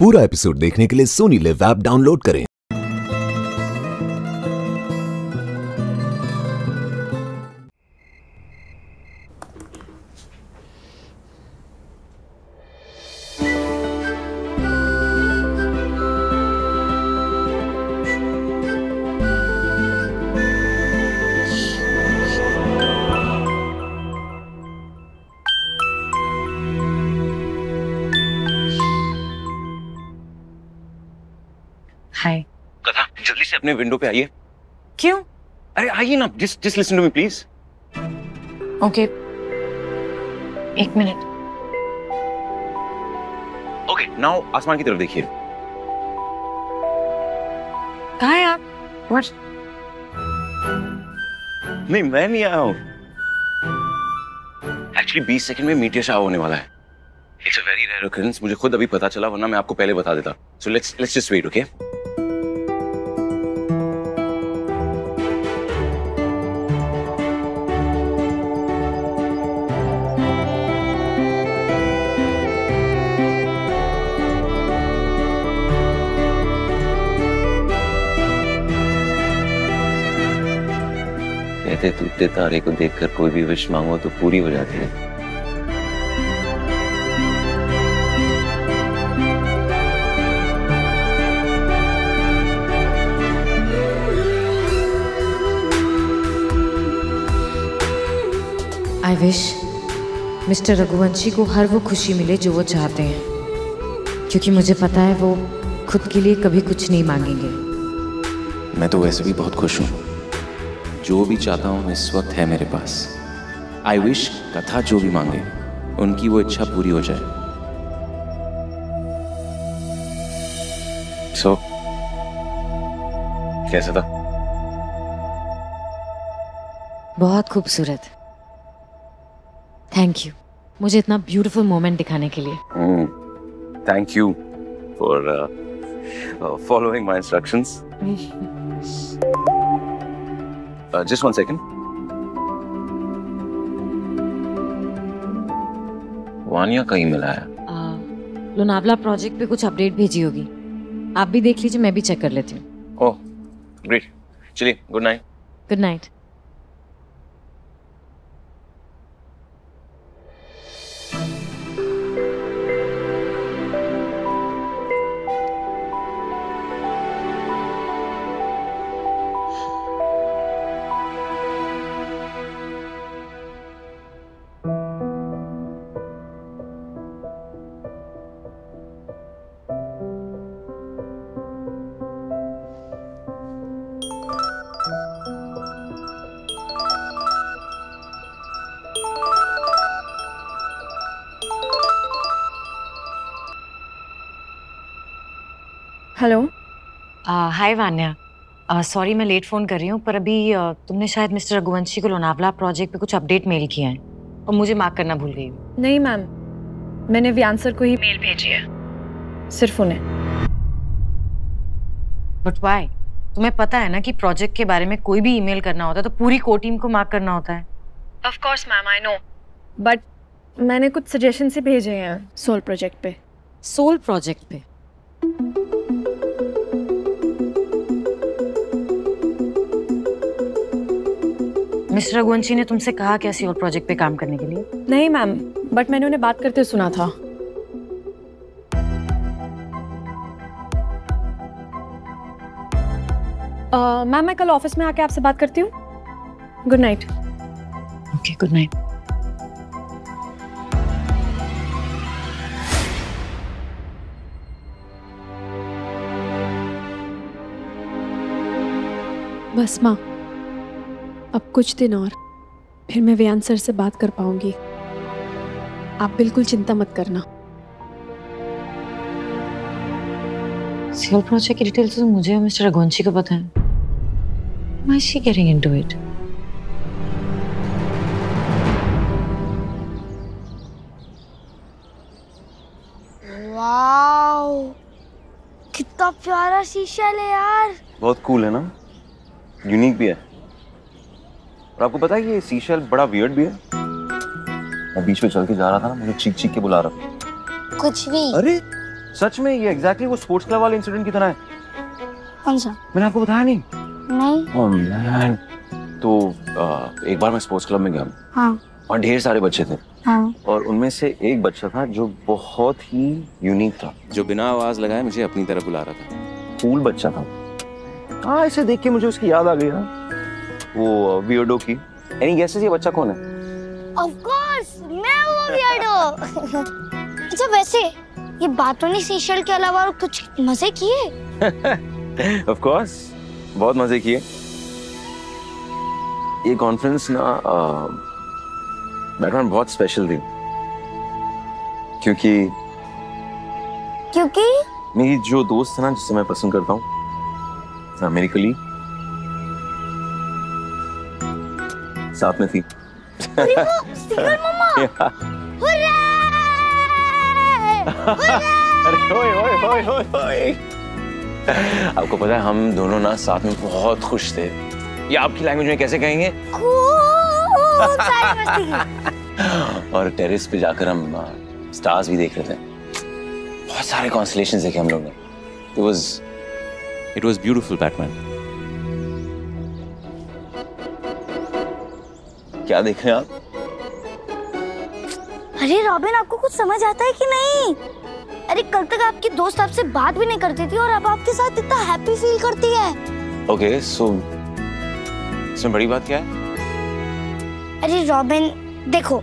पूरा एपिसोड देखने के लिए सोनी लिव ऐप डाउनलोड करें। अपने विंडो पे आइए। क्यों? अरे आइए ना just just listen to me please okay एक मिनट ओके नाउ आसमान की तरफ़ देखिए। कहाँ है आप? व्हाट नहीं मैं नहीं आया हूँ। एक्चुअली 20 सेकंड में मीटियर शाह होने वाला है। इट्स अ वेरी रेयर मुझे खुद अभी पता चला वरना मैं आपको पहले बता देता। So let's let's just wait okay कहते टूटते तारे को देखकर कोई भी विश मांगो तो पूरी हो जाती है। आई विश मिस्टर रघुवंशी को हर वो खुशी मिले जो वो चाहते हैं क्योंकि मुझे पता है वो खुद के लिए कभी कुछ नहीं मांगेंगे। मैं तो वैसे भी बहुत खुश हूँ। जो भी चाहता हूँ इस वक्त है मेरे पास। आई विश कथा जो भी मांगे उनकी वो इच्छा पूरी हो जाए। सो so, कैसा था? बहुत खूबसूरत। थैंक यू मुझे इतना ब्यूटीफुल मोमेंट दिखाने के लिए। Thank you for following my instructions just one second Vaniya कहीं मिला है? लोनावला प्रोजेक्ट पे कुछ अपडेट भेजी होगी। आप भी देख लीजिए मैं भी चेक कर लेती हूँ। ओह ग्रेट चलिए good night good night hello hi Vanya. Sorry मैं लेट फ़ोन कर रही हूँ पर अभी uh, तुमने शायद मिस्टर रघुवंशी को लोनावला प्रोजेक्ट पे कुछ अपडेट मेल किया है और मुझे मार्क करना भूल गई नहीं मैम मैंने व्यांसर को ही मेल भेजी है। सिर्फ़ उन्हें। बट वाई तुम्हें पता है ना कि प्रोजेक्ट के बारे में कोई भी ईमेल करना होता है तो पूरी को टीम को मार्क करना होता है। Of course ma'am I know but मैंने कुछ सजेशन से भेजे हैं सोल प्रोजेक्ट पे। सोल प्रोजेक्ट पे? मिस्टर रघुवंशी ने तुमसे कहा क्या और प्रोजेक्ट पे काम करने के लिए? नहीं मैम बट मैंने उन्हें बात करते सुना था। मैम मैं कल ऑफ़िस में आके आपसे बात करती हूँ। Good night okay good night बस माँ। अब कुछ दिन और फिर मैं व्यान सर से बात कर पाऊँगी। आप बिल्कुल चिंता मत करना। सोल प्रोजेक्ट की डिटेल्स तो मुझे और मिस्टर रघुवंशी को पता है। Why is she getting into it? Wow कितना प्यारा शीशा है यार। बहुत कूल है ना? यूनिक भी है। और आपको पता है ये सीशेल बड़ा वियर्ड भी है? मैं बीच में चल के जा रहा था ना मुझे चीख चीख के बुला रहा कुछ भी। अरे सच में ये एग्जैक्टली वो स्पोर्ट्स क्लब वाले इंसिडेंट की तरह है? कौन सा? मैंने आपको बताया नहीं। नहीं। ओह मैन तो आ, एक बार मैं स्पोर्ट्स क्लब में गया। हाँ। और ढेर सारे बच्चे थे। हाँ। और उनमें से एक बच्चा था जो बहुत ही यूनिक था। जो बिना आवाज़ लगाए मुझे अपनी तरफ़ बुला रहा था। कूल बच्चा था। हाँ इसे देख के मुझे उसकी याद आ गई ना। वो वियर्डो की। एनी गेसेस ये बच्चा कौन है? ऑफ़ कोर्स मैं वो वियर्डो अच्छा वैसे ये बातों ने सीशल के अलावा और कुछ मज़े किए? ऑफ़ कोर्स बहुत मज़े किए। ये कॉन्फ्रेंस ना बैटमैन बहुत स्पेशल थी। क्योंकि क्योंकि? मेरी जो दोस्त है ना जिसे मैं पसंद करता हूँ हाँ, मेरी कली साथ में थी। आपको पता है हम दोनों ना साथ में बहुत खुश थे। ये आपकी लैंग्वेज में कैसे कहेंगे। और टेरेस पे जाकर हम स्टार्स भी देख रहे थे। बहुत सारे कॉन्स्टलेशंस देखे हम लोग ने। It was it was beautiful Batman क्या देख रहे हैं आप? अरे रॉबिन आपको कुछ समझ आता है कि नहीं? अरे कल तक आपकी दोस्त आपसे बात भी नहीं करती थी और अब आपके साथ इतना हैप्पी फील करती है। ओके सो इसमें बड़ी बात क्या है? अरे रॉबिन देखो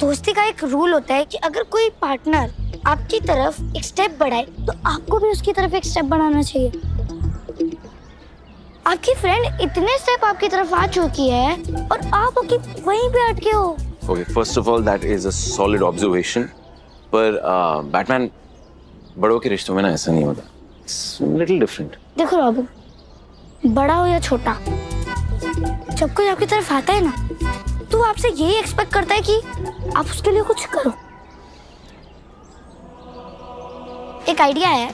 दोस्ती का एक रूल होता है कि अगर कोई पार्टनर आपकी तरफ़ एक स्टेप बढ़ाए तो आपको भी उसकी तरफ़ एक स्टेप बढ़ाना चाहिए। आपकी फ्रेंड इतने स्टेप आपकी तरफ़ आ चुकी है और आप वहीं पे अटके हो। Okay first of all that is a solid observation पर बैटमैन बड़ों के रिश्तों में ना ऐसा नहीं होता। इट्स लिटिल डिफरेंट देखो रॉबिन बड़ा हो या छोटा जब कोई आपकी तरफ़ आता है ना तो आपसे यही एक्सपेक्ट करता है कि आप उसके लिए कुछ करो। एक आइडिया है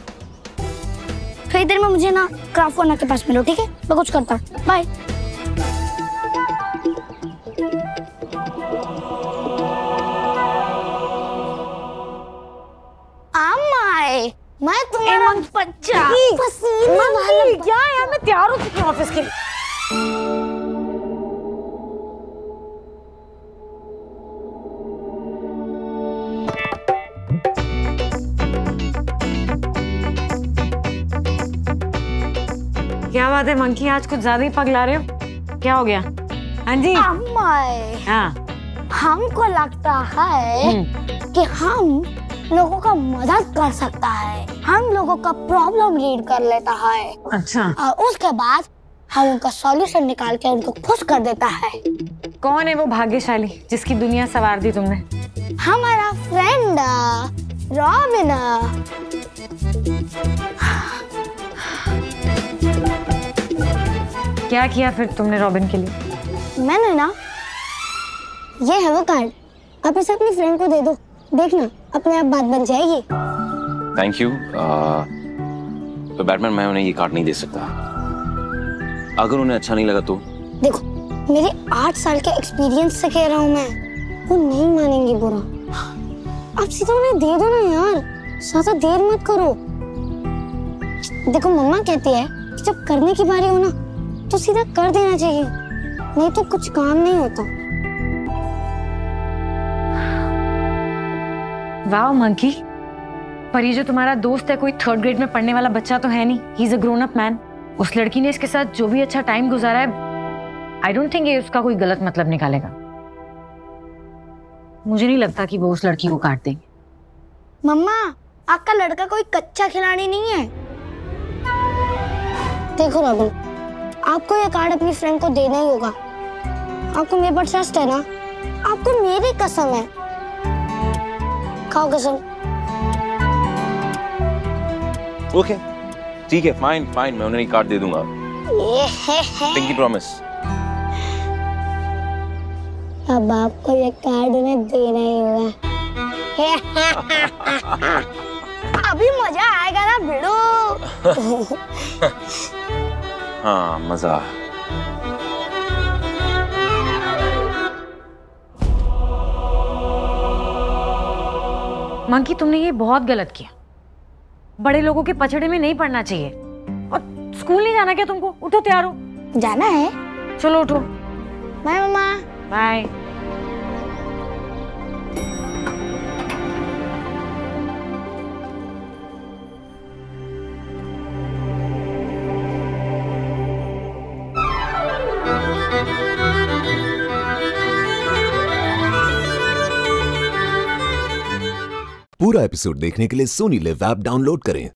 थोड़ी देर में मुझे ना क्राफ्ट के पास मिलो ठीक है? मैं कुछ करता हूँ बाय मैं तुम्हारा बच्चा पसीने वाला क्या यार मैं तैयार हो हूँ ऑफ़िस के लिए क्या बात है मंकी? आज कुछ ज़्यादा ही पगला रहे हो। क्या हो गया? हाँ जी। हाँ। हमको लगता है कि हम लोगों का मदद कर सकता है। हम लोगों का प्रॉब्लम रीड कर लेता है। अच्छा। और उसके बाद हम उनका सॉल्यूशन निकाल के उनको खुश कर देता है। कौन है वो भाग्यशाली जिसकी दुनिया सवार दी तुमने? हमारा फ्रेंड रॉबिन क्या किया फिर तुमने रॉबिन के लिए? मैंने ना ये है वो कार्ड आप इसे अपनी फ्रेंड को दे दो। देखना अपने आप बात बन जाएगी। थैंक यू तो बैटमैन मैं उन्हें ये कार्ड नहीं दे सकता। अगर उन्हें अच्छा नहीं लगा तो? देखो मेरे आठ साल के एक्सपीरियंस से कह रहा हूँ मैं वो नहीं मानेंगे बुरा। आप सीधा उन्हें दे दो ना यार। ज़्यादा देर मत करो। देखो मम्मा कहती है कि जब करने की बारी हो ना तो सीधा कर देना चाहिए। नहीं तो कुछ काम नहीं होता। वाह मंकी। पर ये जो तुम्हारा दोस्त है कोई थर्ड ग्रेड में पढ़ने वाला बच्चा तो है नहीं। He is a grown up man उस लड़की ने इसके साथ जो भी अच्छा टाइम गुजारा है आई डोंट थिंक ये उसका कोई गलत मतलब निकालेगा। मुझे नहीं लगता कि वो उस लड़की को काट देंगे। मम्मा आपका लड़का कोई कच्चा खिलाड़ी नहीं है। देखो रॉबिन आपको ये कार्ड अपनी फ्रेंड को देना ही होगा। आपको मेरे पर ट्रस्ट है ना? आपको मेरी कसम है। खाओ कसम। ओके ठीक है फाइन फाइन मैं उन्हें कार्ड दे दूँगा। पिंकी प्रॉमिस अब आपको ये कार्ड उन्हें देना ही होगा। अभी मज़ा आएगा ना भिड़ो? हाँ मज़ा। मंकी तुमने ये बहुत गलत किया। बड़े लोगों के पछड़े में नहीं पड़ना चाहिए। और स्कूल नहीं जाना क्या तुमको? उठो तैयार हो। जाना है। चलो उठो। बाय मामा बाय। पूरा एपिसोड देखने के लिए सोनी लिव ऐप डाउनलोड करें।